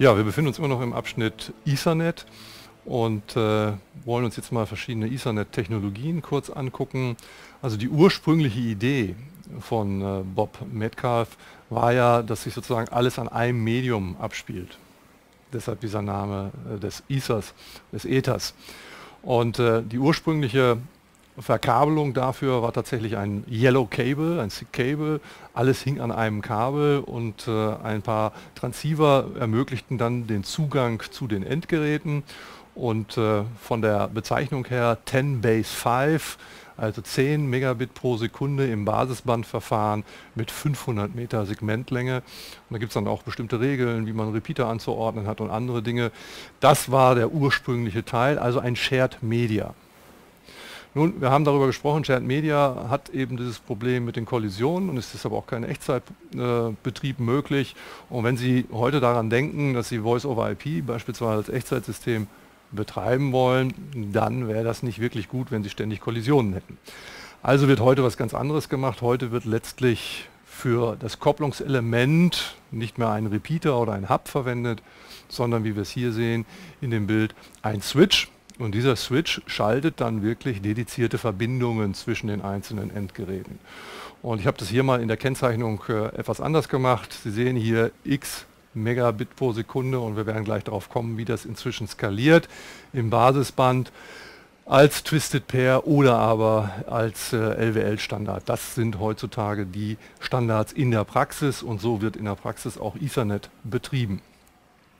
Ja, wir befinden uns immer noch im Abschnitt Ethernet und äh, wollen uns jetzt mal verschiedene Ethernet-Technologien kurz angucken. Also die ursprüngliche Idee von äh, Bob Metcalf war ja, dass sich sozusagen alles an einem Medium abspielt. Deshalb dieser Name äh, des Ethers, des Ethers. Und äh, die ursprüngliche Verkabelung dafür war tatsächlich ein Yellow Cable, ein SIG Cable. Alles hing an einem Kabel und äh, ein paar Transceiver ermöglichten dann den Zugang zu den Endgeräten. Und äh, von der Bezeichnung her 10 Base 5, also 10 Megabit pro Sekunde im Basisbandverfahren mit 500 Meter Segmentlänge. Und da gibt es dann auch bestimmte Regeln, wie man Repeater anzuordnen hat und andere Dinge. Das war der ursprüngliche Teil, also ein Shared Media. Nun, wir haben darüber gesprochen, Shared Media hat eben dieses Problem mit den Kollisionen und es ist aber auch kein Echtzeitbetrieb äh, möglich. Und wenn Sie heute daran denken, dass Sie Voice-over-IP beispielsweise als Echtzeitsystem betreiben wollen, dann wäre das nicht wirklich gut, wenn Sie ständig Kollisionen hätten. Also wird heute was ganz anderes gemacht. Heute wird letztlich für das Kopplungselement nicht mehr ein Repeater oder ein Hub verwendet, sondern wie wir es hier sehen in dem Bild ein Switch. Und dieser Switch schaltet dann wirklich dedizierte Verbindungen zwischen den einzelnen Endgeräten. Und ich habe das hier mal in der Kennzeichnung äh, etwas anders gemacht. Sie sehen hier x Megabit pro Sekunde und wir werden gleich darauf kommen, wie das inzwischen skaliert im Basisband als Twisted Pair oder aber als äh, LWL-Standard. Das sind heutzutage die Standards in der Praxis und so wird in der Praxis auch Ethernet betrieben.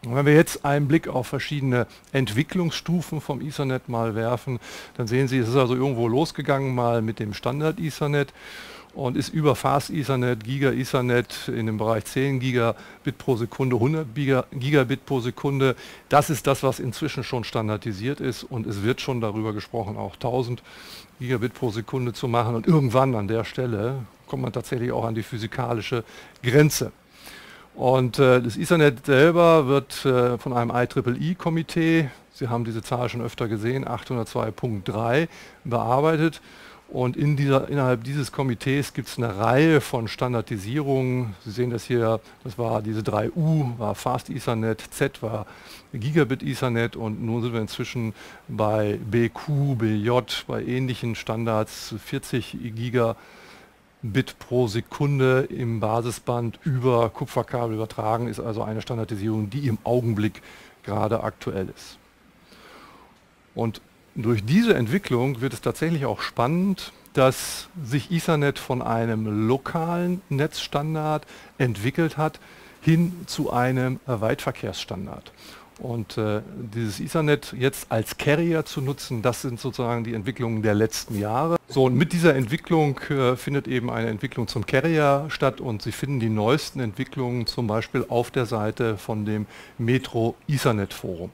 Wenn wir jetzt einen Blick auf verschiedene Entwicklungsstufen vom Ethernet mal werfen, dann sehen Sie, es ist also irgendwo losgegangen mal mit dem Standard Ethernet und ist über Fast Ethernet, Giga Ethernet in dem Bereich 10 Gigabit pro Sekunde, 100 Gigabit pro Sekunde. Das ist das, was inzwischen schon standardisiert ist und es wird schon darüber gesprochen, auch 1000 Gigabit pro Sekunde zu machen und irgendwann an der Stelle kommt man tatsächlich auch an die physikalische Grenze. Und äh, das Ethernet selber wird äh, von einem IEEE-Komitee, Sie haben diese Zahl schon öfter gesehen, 802.3, bearbeitet. Und in dieser, innerhalb dieses Komitees gibt es eine Reihe von Standardisierungen. Sie sehen das hier, das war diese 3U, war Fast Ethernet, Z war Gigabit Ethernet und nun sind wir inzwischen bei BQ, BJ, bei ähnlichen Standards, 40 Gigabit. Bit pro Sekunde im Basisband über Kupferkabel übertragen, ist also eine Standardisierung, die im Augenblick gerade aktuell ist. Und durch diese Entwicklung wird es tatsächlich auch spannend, dass sich Ethernet von einem lokalen Netzstandard entwickelt hat hin zu einem Weitverkehrsstandard. Und äh, dieses Ethernet jetzt als Carrier zu nutzen, das sind sozusagen die Entwicklungen der letzten Jahre. So, und mit dieser Entwicklung äh, findet eben eine Entwicklung zum Carrier statt und Sie finden die neuesten Entwicklungen zum Beispiel auf der Seite von dem Metro Ethernet Forum.